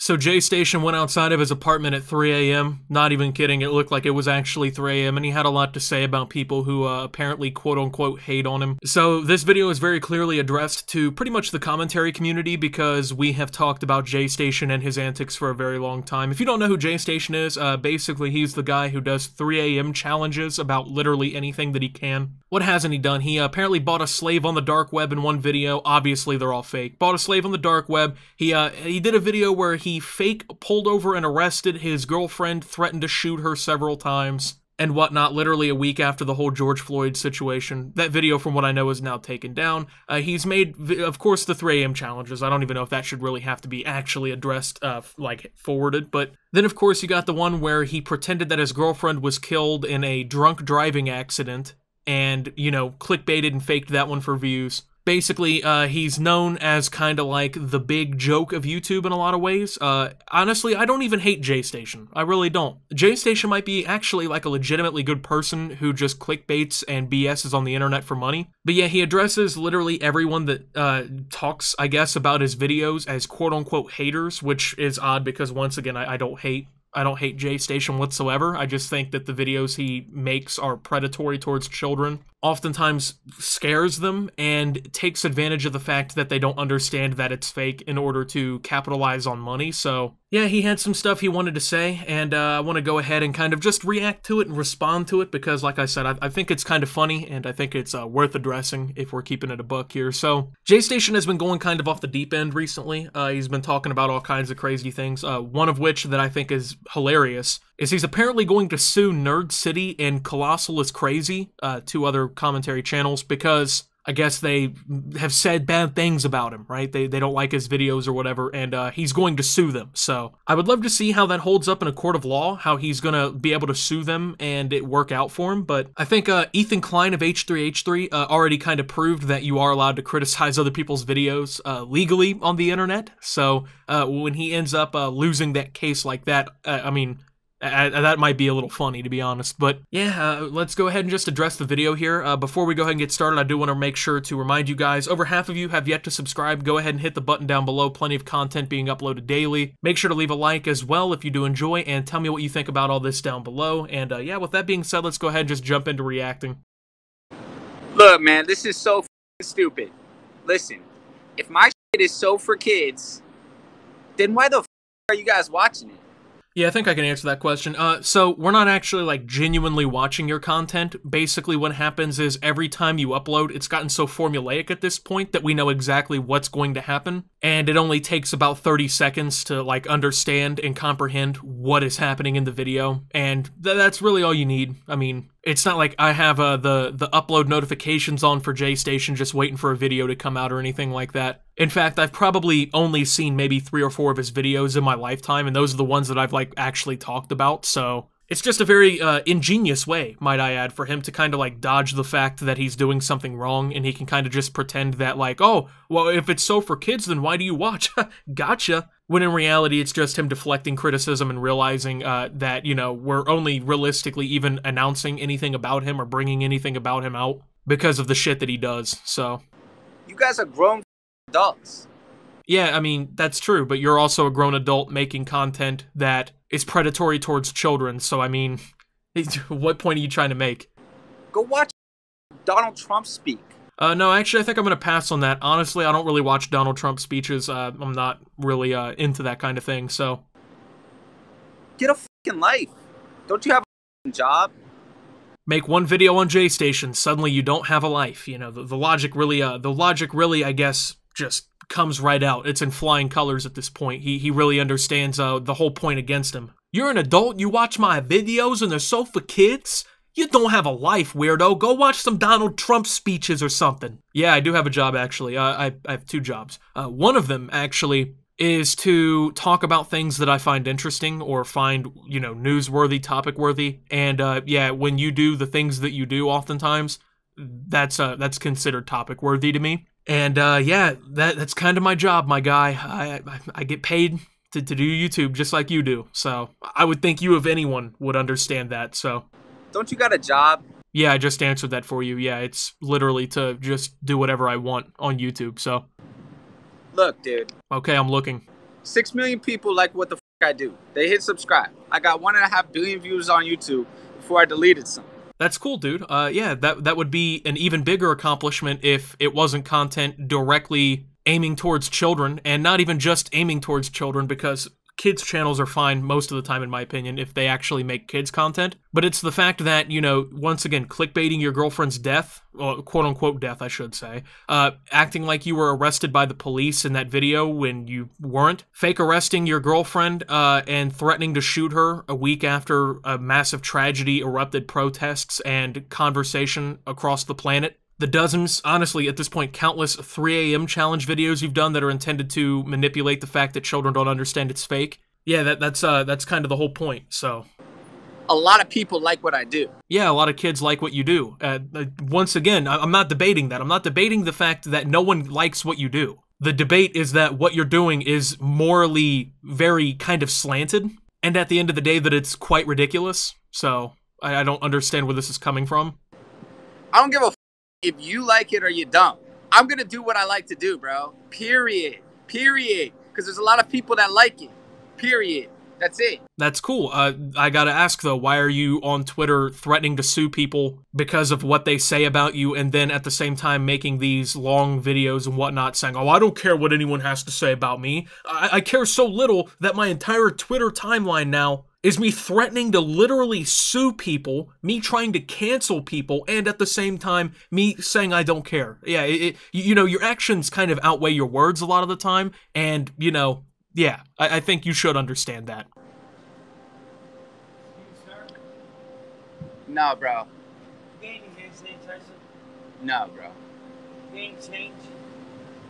So Jaystation went outside of his apartment at 3 a.m. Not even kidding, it looked like it was actually 3 a.m. and he had a lot to say about people who uh, apparently quote unquote hate on him. So this video is very clearly addressed to pretty much the commentary community because we have talked about Jaystation and his antics for a very long time. If you don't know who Jaystation is, uh, basically he's the guy who does 3 a.m. challenges about literally anything that he can. What hasn't he done? He apparently bought a slave on the dark web in one video. Obviously, they're all fake. Bought a slave on the dark web. He uh, he did a video where he fake pulled over and arrested his girlfriend, threatened to shoot her several times and whatnot, literally a week after the whole George Floyd situation. That video, from what I know, is now taken down. Uh, he's made, of course, the 3 a.m. challenges. I don't even know if that should really have to be actually addressed, uh, like, forwarded. But then, of course, you got the one where he pretended that his girlfriend was killed in a drunk driving accident and, you know, clickbaited and faked that one for views. Basically, uh, he's known as kind of like the big joke of YouTube in a lot of ways. Uh, honestly, I don't even hate Jaystation. I really don't. Jaystation might be actually like a legitimately good person who just clickbaits and BSs on the internet for money. But yeah, he addresses literally everyone that uh, talks, I guess, about his videos as quote unquote haters, which is odd because once again, I, I don't hate I don't hate Jaystation whatsoever. I just think that the videos he makes are predatory towards children oftentimes scares them and takes advantage of the fact that they don't understand that it's fake in order to capitalize on money. So, yeah, he had some stuff he wanted to say, and uh, I want to go ahead and kind of just react to it and respond to it because, like I said, I, I think it's kind of funny and I think it's uh, worth addressing if we're keeping it a buck here. So, Jaystation has been going kind of off the deep end recently. Uh, he's been talking about all kinds of crazy things, uh, one of which that I think is hilarious is he's apparently going to sue Nerd City and Colossal is Crazy, uh, two other commentary channels, because I guess they have said bad things about him, right? They, they don't like his videos or whatever, and uh, he's going to sue them. So I would love to see how that holds up in a court of law, how he's going to be able to sue them and it work out for him. But I think uh, Ethan Klein of H3H3 uh, already kind of proved that you are allowed to criticize other people's videos uh, legally on the internet. So uh, when he ends up uh, losing that case like that, I mean, that might be a little funny, to be honest. But yeah, uh, let's go ahead and just address the video here. Uh, before we go ahead and get started, I do want to make sure to remind you guys, over half of you have yet to subscribe. Go ahead and hit the button down below. Plenty of content being uploaded daily. Make sure to leave a like as well if you do enjoy, and tell me what you think about all this down below. And uh, yeah, with that being said, let's go ahead and just jump into reacting. Look, man, this is so stupid. Listen, if my shit is so for kids, then why the are you guys watching it? Yeah, I think I can answer that question. Uh, so we're not actually like genuinely watching your content. Basically, what happens is every time you upload, it's gotten so formulaic at this point that we know exactly what's going to happen, and it only takes about 30 seconds to like understand and comprehend what is happening in the video, and th- that's really all you need. I mean, it's not like I have uh, the the upload notifications on for Jaystation just waiting for a video to come out or anything like that. In fact, I've probably only seen maybe three or four of his videos in my lifetime, and those are the ones that I've like actually talked about. So it's just a very uh, ingenious way, might I add, for him to kind of like dodge the fact that he's doing something wrong, and he can kind of just pretend that like, oh, well, if it's so for kids, then why do you watch? gotcha. When in reality, it's just him deflecting criticism and realizing uh, that you know we're only realistically even announcing anything about him or bringing anything about him out because of the shit that he does. So, you guys are grown adults. Yeah, I mean, that's true, but you're also a grown adult making content that is predatory towards children, so I mean, what point are you trying to make? Go watch Donald Trump speak. Uh, no, actually, I think I'm going to pass on that. Honestly, I don't really watch Donald Trump speeches. Uh, I'm not really uh, into that kind of thing, so. Get a fucking life. Don't you have a job? Make one video on Jaystation. Suddenly, you don't have a life. You know, the, the logic really, uh, the logic really, I guess, just comes right out. It's in flying colors at this point. He he really understands uh, the whole point against him. You're an adult. You watch my videos and they're so for kids. You don't have a life, weirdo. Go watch some Donald Trump speeches or something. Yeah, I do have a job actually. Uh, I I have two jobs. Uh, one of them actually is to talk about things that I find interesting or find, you know, newsworthy, topic worthy. And uh, yeah, when you do the things that you do, oftentimes, that's uh, that's considered topic worthy to me. And uh, yeah, that that's kind of my job, my guy. I, I, I get paid to, to do YouTube just like you do. So I would think you, if anyone, would understand that. So. Don't you got a job? Yeah, I just answered that for you. Yeah, it's literally to just do whatever I want on YouTube. So. Look, dude. Okay, I'm looking. Six million people like what the fuck I do. They hit subscribe. I got one and a half billion views on YouTube before I deleted some. That's cool, dude. Uh, yeah, that that would be an even bigger accomplishment if it wasn't content directly aiming towards children, and not even just aiming towards children, because kids channels are fine most of the time in my opinion if they actually make kids content. But it's the fact that you know once again clickbaiting your girlfriend's death well, quote unquote death i should say uh, acting like you were arrested by the police in that video when you weren't fake arresting your girlfriend uh, and threatening to shoot her a week after a massive tragedy erupted protests and conversation across the planet the dozens, honestly, at this point, countless 3 a.m. challenge videos you've done that are intended to manipulate the fact that children don't understand it's fake. Yeah, that, that's uh, that's kind of the whole point. So, a lot of people like what I do. Yeah, a lot of kids like what you do. Uh, uh, once again, I'm not debating that. I'm not debating the fact that no one likes what you do. The debate is that what you're doing is morally very kind of slanted, and at the end of the day, that it's quite ridiculous. So, I, I don't understand where this is coming from. I don't give a if you like it or you don't. I'm gonna do what I like to do, bro. Period. Period. Because there's a lot of people that like it. Period. That's it. That's cool. Uh, I gotta ask though, why are you on Twitter threatening to sue people because of what they say about you, and then at the same time making these long videos and whatnot, saying, "Oh, I don't care what anyone has to say about me. I, I care so little that my entire Twitter timeline now is me threatening to literally sue people, me trying to cancel people, and at the same time, me saying I don't care. Yeah, it, it, you know, your actions kind of outweigh your words a lot of the time, and, you know, yeah, I, I think you should understand that. No, bro. No, bro.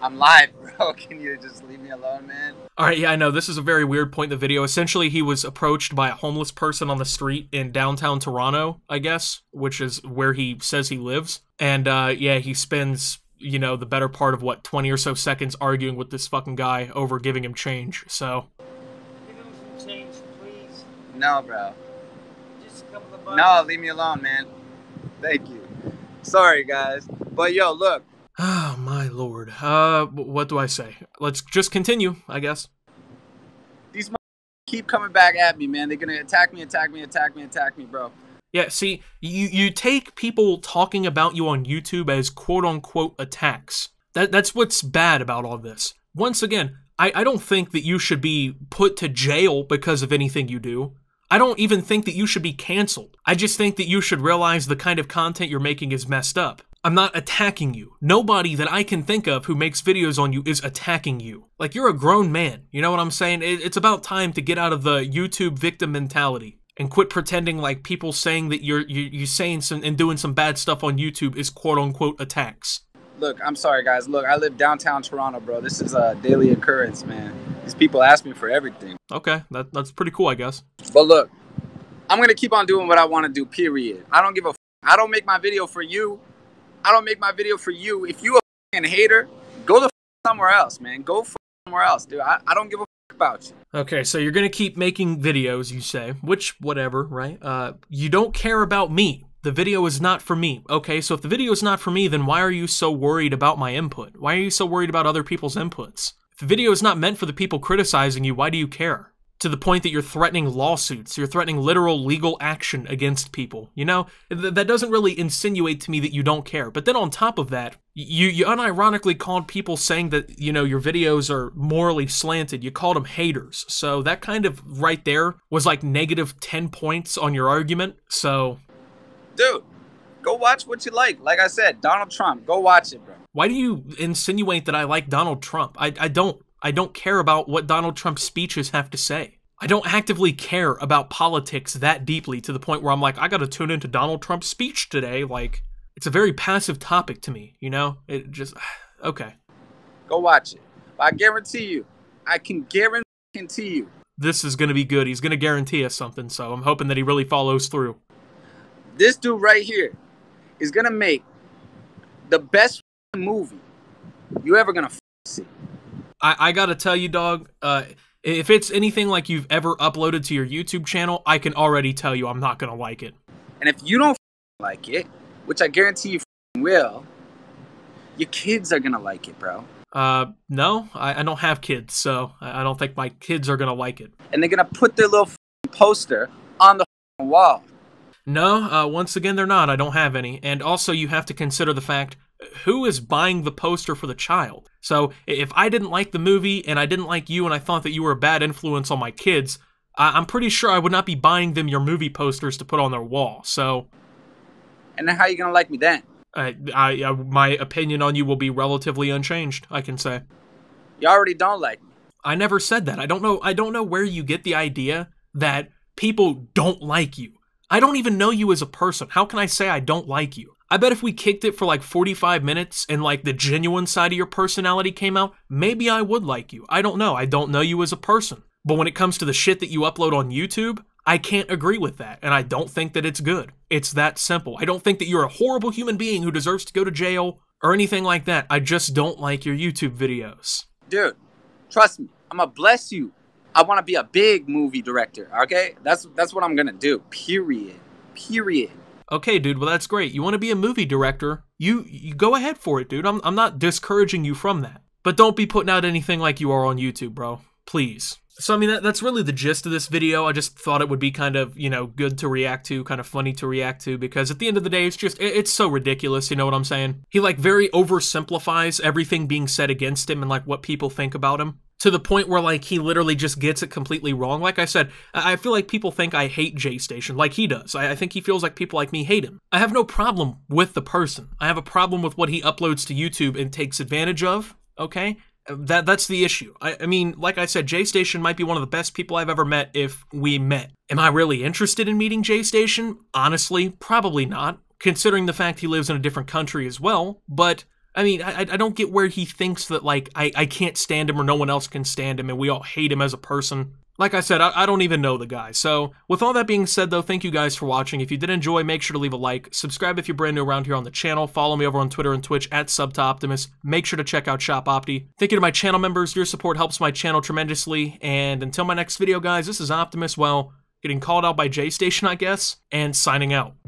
Change. I'm live, bro. Can you just leave me alone, man? All right, yeah, I know. This is a very weird point in the video. Essentially, he was approached by a homeless person on the street in downtown Toronto, I guess, which is where he says he lives. And, uh, yeah, he spends, you know, the better part of, what, 20 or so seconds arguing with this fucking guy over giving him change, so... Give him some change, please. No, bro. Just a couple of bucks. No, leave me alone, man. Thank you. Sorry, guys. But, yo, look. Oh, my lord. Uh, what do I say? Let's just continue, I guess. These keep coming back at me, man. They're gonna attack me, attack me, attack me, attack me, bro. Yeah, see, you, you take people talking about you on YouTube as quote unquote attacks. That that's what's bad about all this. Once again, I, I don't think that you should be put to jail because of anything you do. I don't even think that you should be canceled. I just think that you should realize the kind of content you're making is messed up. I'm not attacking you. Nobody that I can think of who makes videos on you is attacking you. Like, you're a grown man. You know what I'm saying? It's about time to get out of the YouTube victim mentality and quit pretending like people saying that you're you, you're saying some and doing some bad stuff on YouTube is quote unquote attacks. Look, I'm sorry, guys. Look, I live downtown Toronto, bro. This is a daily occurrence, man. These people ask me for everything. Okay, that, that's pretty cool, I guess. But look, I'm gonna keep on doing what I want to do. Period. I don't give a. F- I don't make my video for you. I don't make my video for you. If you a hater, go the somewhere else, man. Go somewhere else, dude. I, I don't give a about you. Okay, so you're gonna keep making videos, you say, which whatever, right? Uh, you don't care about me. The video is not for me. Okay, so if the video is not for me, then why are you so worried about my input? Why are you so worried about other people's inputs? If the video is not meant for the people criticizing you, why do you care? To the point that you're threatening lawsuits, you're threatening literal legal action against people. You know, Th- that doesn't really insinuate to me that you don't care. But then on top of that, you you unironically called people saying that you know your videos are morally slanted. You called them haters. So that kind of right there was like negative 10 points on your argument. So Dude, go watch what you like. Like I said, Donald Trump, go watch it, bro. why do you insinuate that I like Donald Trump? I I don't. I don't care about what Donald Trump's speeches have to say. I don't actively care about politics that deeply to the point where I'm like, I gotta tune into Donald Trump's speech today. Like, it's a very passive topic to me, you know? It just, okay. Go watch it. I guarantee you, I can guarantee you, This is gonna be good. He's gonna guarantee us something, so I'm hoping that he really follows through. this dude right here is gonna make the best movie you ever gonna see. I, I gotta tell you, dog, uh, if it's anything like you've ever uploaded to your YouTube channel, I can already tell you I'm not gonna like it. And if you don't like it, which I guarantee you will, your kids are gonna like it, bro. Uh, no, I, I don't have kids, so I don't think my kids are gonna like it. And they're gonna put their little poster on the wall. No, uh, once again, they're not. I don't have any. And also, you have to consider the fact who is buying the poster for the child? So, if I didn't like the movie and I didn't like you and I thought that you were a bad influence on my kids, I- I'm pretty sure I would not be buying them your movie posters to put on their wall. So, And then how you gonna like me then? I, I, I, my opinion on you will be relatively unchanged. I can say. You already don't like me. I never said that. I don't know. I don't know where you get the idea that people don't like you. I don't even know you as a person. How can I say I don't like you? I bet if we kicked it for like 45 minutes and like the genuine side of your personality came out, maybe I would like you. I don't know. I don't know you as a person. But when it comes to the shit that you upload on YouTube, I can't agree with that, and I don't think that it's good. It's that simple. I don't think that you're a horrible human being who deserves to go to jail or anything like that. I just don't like your YouTube videos. Dude, trust me. I'm gonna bless you. I wanna be a big movie director, okay? That's that's what I'm gonna do. Period. Period. Okay, dude, well that's great. You want to be a movie director? You you go ahead for it, dude. I'm I'm not discouraging you from that. But don't be putting out anything like you are on YouTube, bro. Please. So I mean that, that's really the gist of this video. I just thought it would be kind of, you know, good to react to, kind of funny to react to because at the end of the day it's just it- it's so ridiculous, you know what I'm saying? He like very oversimplifies everything being said against him and like what people think about him to the point where like he literally just gets it completely wrong. Like I said, I feel like people think I hate Jaystation, like he does. I I think he feels like people like me hate him. I have no problem with the person. I have a problem with what he uploads to YouTube and takes advantage of. Okay, that that's the issue. I, I mean, like I said, Jaystation might be one of the best people I've ever met if we met. Am I really interested in meeting Jaystation? Honestly, probably not. Considering the fact he lives in a different country as well, but I mean, I, I don't get where he thinks that, like, I, I can't stand him or no one else can stand him and we all hate him as a person. Like I said, I, I don't even know the guy. So, with all that being said, though, thank you guys for watching. If you did enjoy, make sure to leave a like. Subscribe if you're brand new around here on the channel. Follow me over on Twitter and Twitch at SubToOptimus. Make sure to check out Shop Opti. Thank you to my channel members. Your support helps my channel tremendously. And until my next video, guys, this is Optimus, well, getting called out by Jaystation, I guess, and signing out.